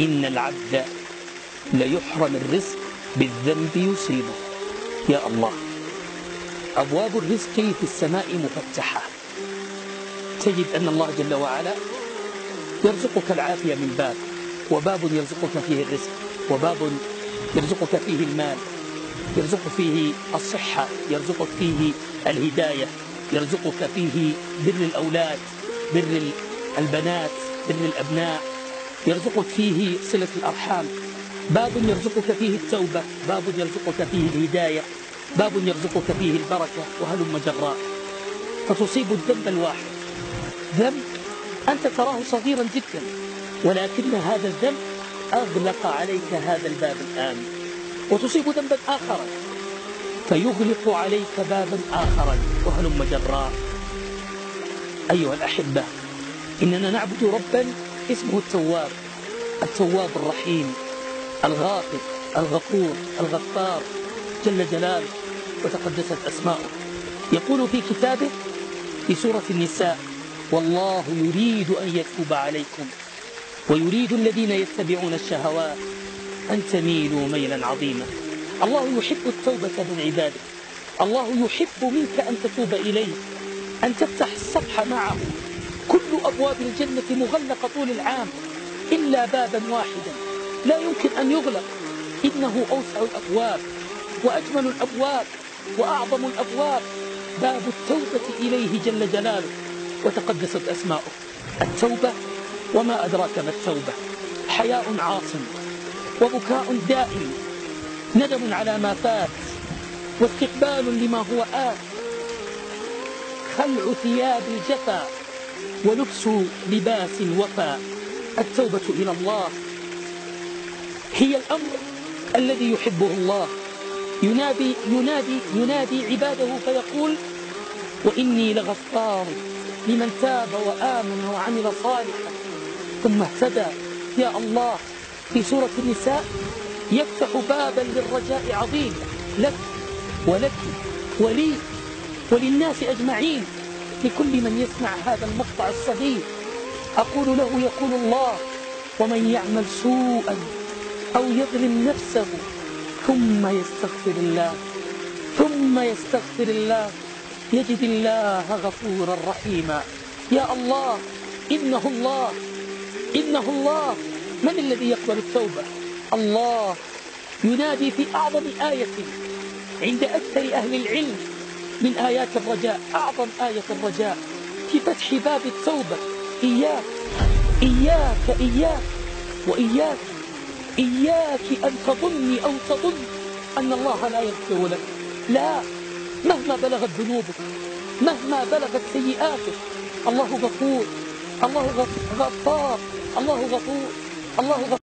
إن العبد ليحرم الرزق بالذنب يصيبه. يا الله أبواب الرزق في السماء مفتحة. تجد أن الله جل وعلا يرزقك العافية من باب وباب يرزقك فيه الرزق وباب يرزقك فيه المال يرزقك فيه الصحة يرزقك فيه الهداية يرزقك فيه بر الأولاد بر البنات بر الأبناء. يرزقك فيه صلة الأرحام. باب يرزقك فيه التوبة. باب يرزقك فيه الهداية. باب يرزقك فيه البركة. وهلم جراء فتصيب الذنب الواحد. ذنب أنت تراه صغيرا جدا. ولكن هذا الذنب أغلق عليك هذا الباب الآن. وتصيب ذنبا آخر فيغلق عليك بابا آخر وهلم جراء أيها الأحبة إننا نعبد ربا اسمه التواب التواب الرحيم الغافر الغفور الغفار جل جلاله وتقدست أسماؤه. يقول في كتابه في سورة النساء والله يريد أن يتوب عليكم ويريد الذين يتبعون الشهوات أن تميلوا ميلا عظيما. الله يحب التوبة من عباده. الله يحب منك أن تتوب إليه أن تفتح الصفحة معه. كل أبواب الجنة مغلقة طول العام إلا بابا واحدا. لا يمكن أن يغلق. إنه أوسع الأبواب وأجمل الأبواب وأعظم الأبواب. باب التوبة إليه جل جلاله. وتقدست أسماؤه. التوبة وما أدراك ما التوبة. حياء عاصم وبكاء دائم. ندم على ما فات واستقبال لما هو آت. خلع ثياب الجفا. ولبس لباس الوفا. التوبة إلى الله هي الأمر الذي يحبه الله. ينادي ينادي ينادي عباده فيقول وإني لغفار لمن تاب وآمن وعمل صالحا. ثم اهتدى. يا الله في سورة النساء يفتح بابا للرجاء عظيم. لك ولك ولي وللناس أجمعين. لكل من يسمع هذا المقطع الصغير. أقول له يقول الله ومن يعمل سوءا أو يظلم نفسه ثم يستغفر الله ثم يستغفر الله يجد الله غفورا رحيما. يا الله إنه الله إنه الله. من الذي يقبل التوبة؟ الله. ينادي في أعظم آية عند أكثر أهل العلم. من آيات الرجاء أعظم آية الرجاء. في فتح باب التوبة. إياك إياك إياك وإياك إياك أن تظني أو تظن أن الله لا يغفر لك. لا مهما بلغت ذنوبك مهما بلغت سيئاتك الله غفور الله غفار الله غفور الله غفور.